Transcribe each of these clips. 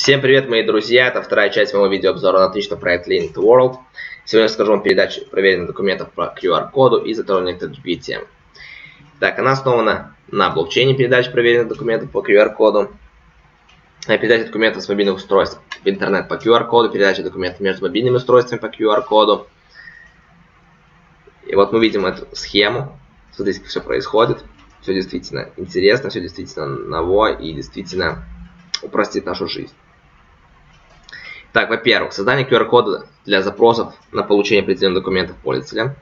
Всем привет, мои друзья! Это вторая часть моего видеообзора на отличный проект Linked World. Сегодня я расскажу вам передачу проверенных документов по QR-коду и затрону некоторые другие темы. Так, она основана на блокчейне передачи проверенных документов по QR-коду, передача документов с мобильных устройств в интернет по QR-коду, передача документов между мобильными устройствами по QR-коду. И вот мы видим эту схему. Смотрите, как все происходит. Все действительно интересно, все действительно ново и действительно упростит нашу жизнь. Так, во-первых, создание QR-кода для запросов на получение определенных документов пользователя.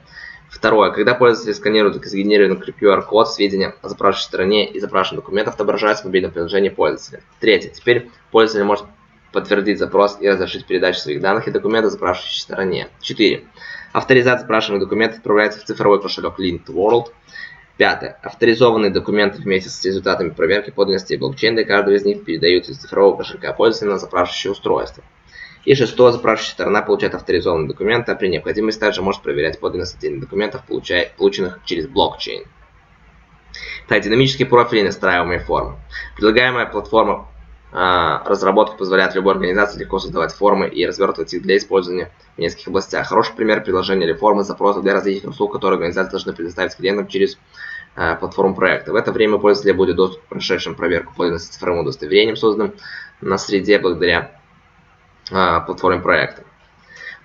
Второе, когда пользователь сканирует сгенерированный QR-код, сведения о запрашивающей стороне и запрашиваемых документов отображаются в мобильном приложении пользователя. Третье, теперь пользователь может подтвердить запрос и разрешить передачу своих данных и документов запрашивающей стороне. Четыре, авторизация запрашиваемых документов отправляется в цифровой кошелек Linked World. Пятое. Авторизованные документы вместе с результатами проверки подлинности блокчейна каждого из них передаются из цифрового кошелька пользователя на запрашивающее устройство. И шестое, запрашивающая сторона получает авторизованные документы, а при необходимости также может проверять подлинность отдельных документов, полученных через блокчейн. Так, динамические профили и настраиваемые формы. Предлагаемая платформа э, разработки позволяет любой организации легко создавать формы и развертывать их для использования в нескольких областях. Хороший пример приложения или формы запросов для различных услуг, которые организации должны предоставить клиентам через э, платформу проекта. В это время пользователя будет доступ к прошедшим проверку подлинности цифровым удостоверением, созданным на среде благодаря а, платформе проекта.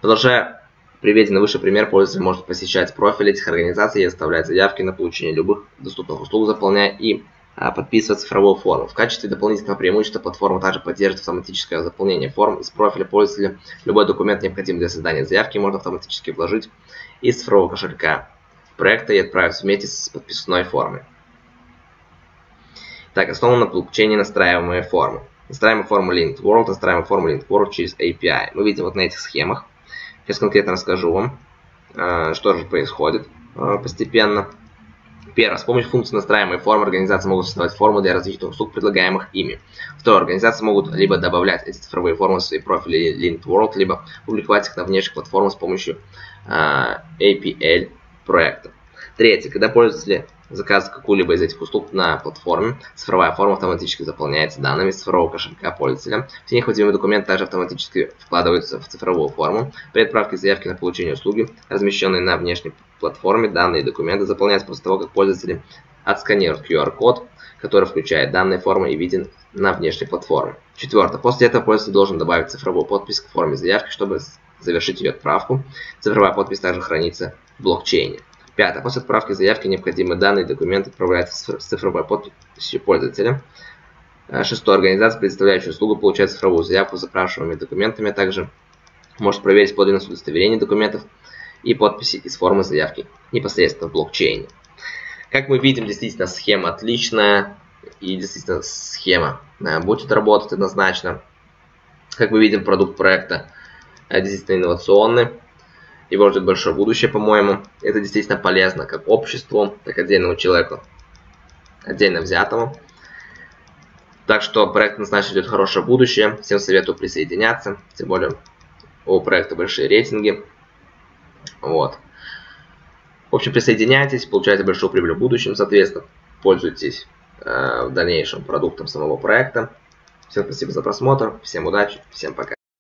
Продолжая приведенный выше пример, пользователь может посещать профили этих организаций и оставлять заявки на получение любых доступных услуг, заполняя и а, подписывать цифровую форму. В качестве дополнительного преимущества платформа также поддерживает автоматическое заполнение форм из профиля пользователя. Любой документ, необходимый для создания заявки, можно автоматически вложить из цифрового кошелька проекта и отправить вместе с подписной формой. Так, основан на блокчейне настраиваемые формы. Настраиваем форму Linked World, настраиваем форму Linked World через API. Мы видим вот на этих схемах. Сейчас конкретно расскажу вам, э, что же происходит э, постепенно. Первое. С помощью функции настраиваемой формы организации могут создавать формы для различных услуг, предлагаемых ими. Второе. Организации могут либо добавлять эти цифровые формы в свои профили Linked World, либо публиковать их на внешних платформах с помощью э, APL проекта. Третье. Когда пользователи заказывать какую-либо из этих услуг на платформе, цифровая форма автоматически заполняется данными цифрового кошелька пользователя. Все необходимые документы также автоматически вкладываются в цифровую форму. При отправке заявки на получение услуги, размещенной на внешней платформе, данные документы заполняются после того, как пользователи отсканируют QR-код, который включает данные формы и виден на внешней платформе. Четвертое. После этого пользователь должен добавить цифровую подпись к форме заявки, чтобы завершить ее отправку. Цифровая подпись также хранится в блокчейне. Пятое. После отправки заявки необходимые данные и документы отправляются с цифровой подписью пользователя. Э, шестое. Организация, предоставляющая услугу, получает цифровую заявку с запрашиваемыми документами, а также может проверить подлинность удостоверения документов и подписи из формы заявки непосредственно в блокчейне. Как мы видим, действительно схема отличная и действительно схема э, будет работать однозначно. Как мы видим, продукт проекта э, действительно инновационный его ждет большое будущее, по-моему. Это действительно полезно как обществу, так и отдельному человеку, отдельно взятому. Так что проект однозначно идет хорошее будущее. Всем советую присоединяться. Тем более у проекта большие рейтинги. Вот. В общем, присоединяйтесь, получайте большую прибыль в будущем, соответственно, пользуйтесь э, в дальнейшем продуктом самого проекта. Всем спасибо за просмотр, всем удачи, всем пока.